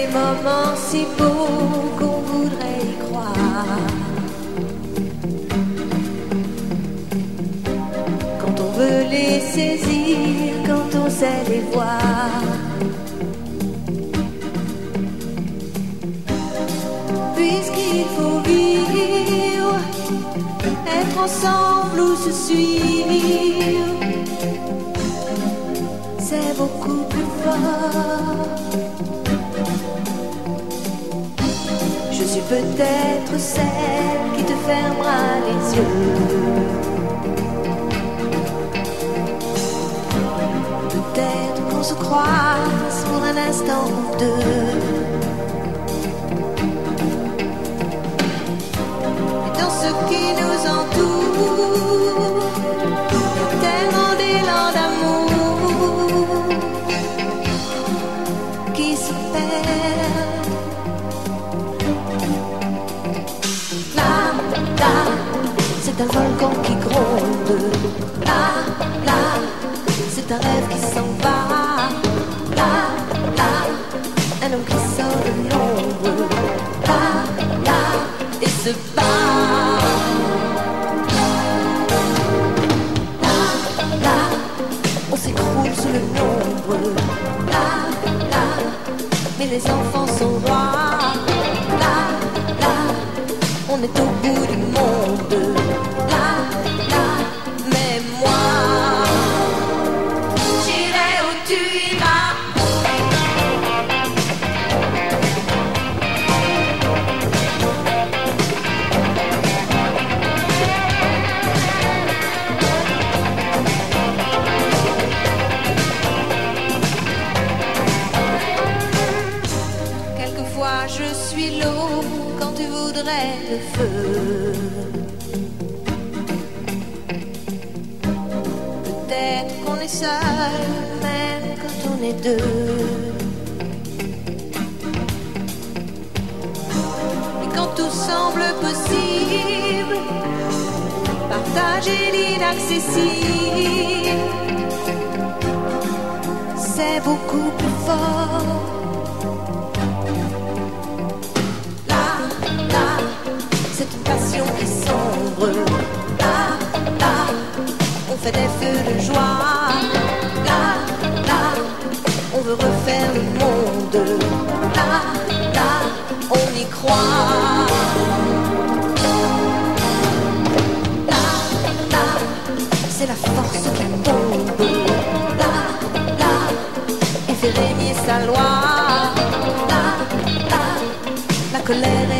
les moments si beaux qu'on voudrait y croire. Quand on veut les saisir, quand on sait les voir. Puisqu'il faut vivre, être ensemble ou se suivre, c'est beaucoup plus fort. Je suis peut-être celle qui te fermera les yeux. Peut-être qu'on se croise pour un instant ou deux. Et dans ce qui nous c'est un rêve qui s'en va. Là, là, un homme qui sort de l'ombre. Là, là, et se bat. Là, là, on s'écroule sous le nombre. Là, là, mais les enfants sont rois. Là, là, on est au bout du monde. Je suis l'eau quand tu voudrais le feu. Peut-être qu'on est seul, même quand on est deux. Et quand tout semble possible, partager l'inaccessible, c'est beaucoup plus fort. Là, là, on fait des feux de joie. Là, là, on veut refaire le monde. Là, on y croit. Là, là, c'est la force qui tombe. Là, et fait régner sa loi. Là, là, la colère et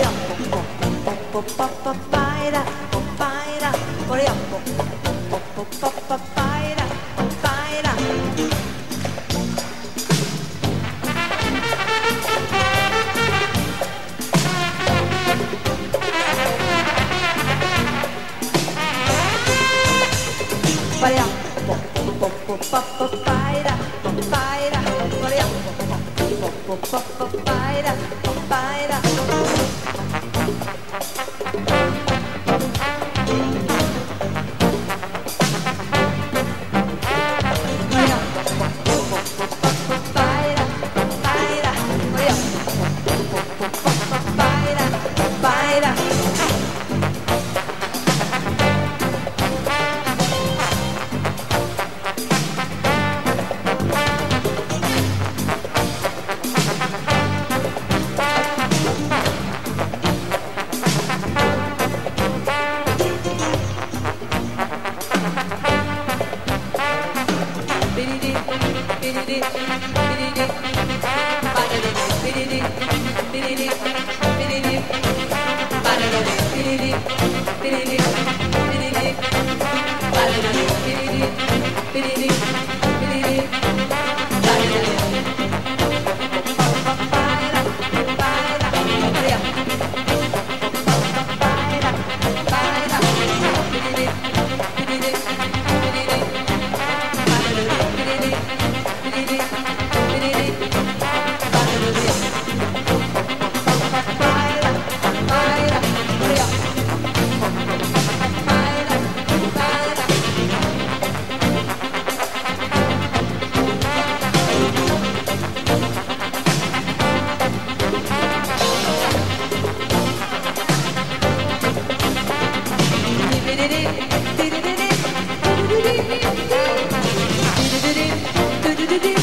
Les did it.